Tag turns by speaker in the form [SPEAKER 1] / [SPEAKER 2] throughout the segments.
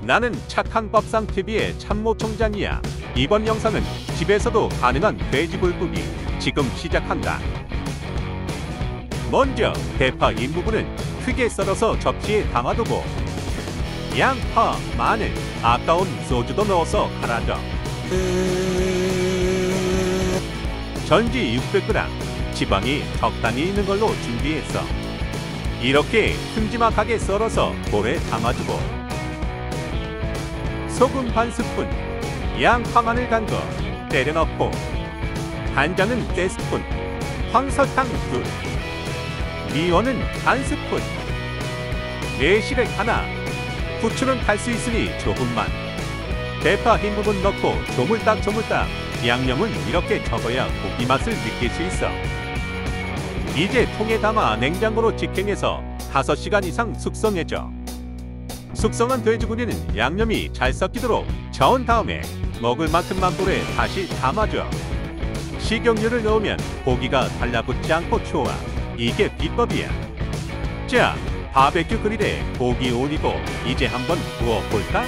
[SPEAKER 1] 나는 착한 법상 TV의 참모 총장이야. 이번 영상은 집에서도 가능한 돼지불고기 지금 시작한다. 먼저 대파 인부분은 크게 썰어서 접시에 담아두고 양파, 마늘, 아까운 소주도 넣어서 갈아줘. 전지 600g, 지방이 적당히 있는 걸로 준비했어. 이렇게 큼지막하게 썰어서 볼에 담아주고 소금 반 스푼, 양파 마늘 간거 때려 넣고 간장은 4스푼, 황설탕 둘, 미원은 반 스푼, 매실액 하나, 후추는 갈수 있으니 조금만. 대파 흰 부분 넣고 조물딱 조물딱 양념은 이렇게 적어야 고기 맛을 느낄 수 있어. 이제 통에 담아 냉장고로 직행해서 5시간 이상 숙성해줘. 숙성한 돼지고기는 양념이 잘 섞이도록 저은 다음에 먹을 만큼만 볼에 다시 담아줘. 식용유를 넣으면 고기가 달라붙지 않고 좋아. 이게 비법이야. 자, 바베큐 그릴에 고기 올리고 이제 한번 구워볼까?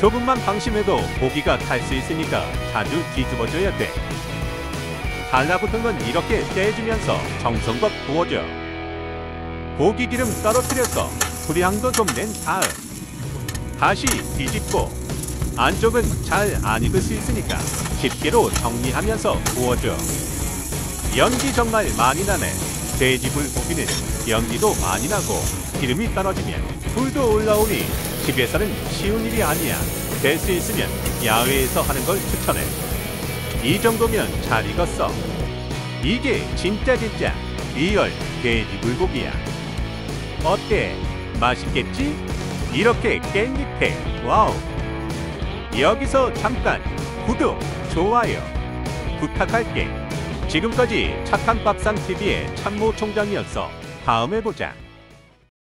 [SPEAKER 1] 조금만 방심해도 고기가 탈 수 있으니까 자주 뒤집어줘야 돼. 달라붙은 건 이렇게 떼주면서 정성껏 구워줘. 고기 기름 떨어뜨려서 불향도 좀 낸 다음 다시 뒤집고 안쪽은 잘 안 익을 수 있으니까 집게로 정리하면서 구워줘. 연기 정말 많이 나네. 돼지 불고기는 연기도 많이 나고 기름이 떨어지면 불도 올라오니 집에서는 쉬운 일이 아니야. 될 수 있으면 야외에서 하는 걸 추천해. 이 정도면 잘 익었어. 이게 진짜 진짜 real 돼지 불고기야. 어때? 맛있겠지? 이렇게 깻잎에 wow. 여기서 잠깐 구독, 좋아요 부탁할게. 지금까지 착한 밥상 TV의 참모 총장이었어. 다음에 보자.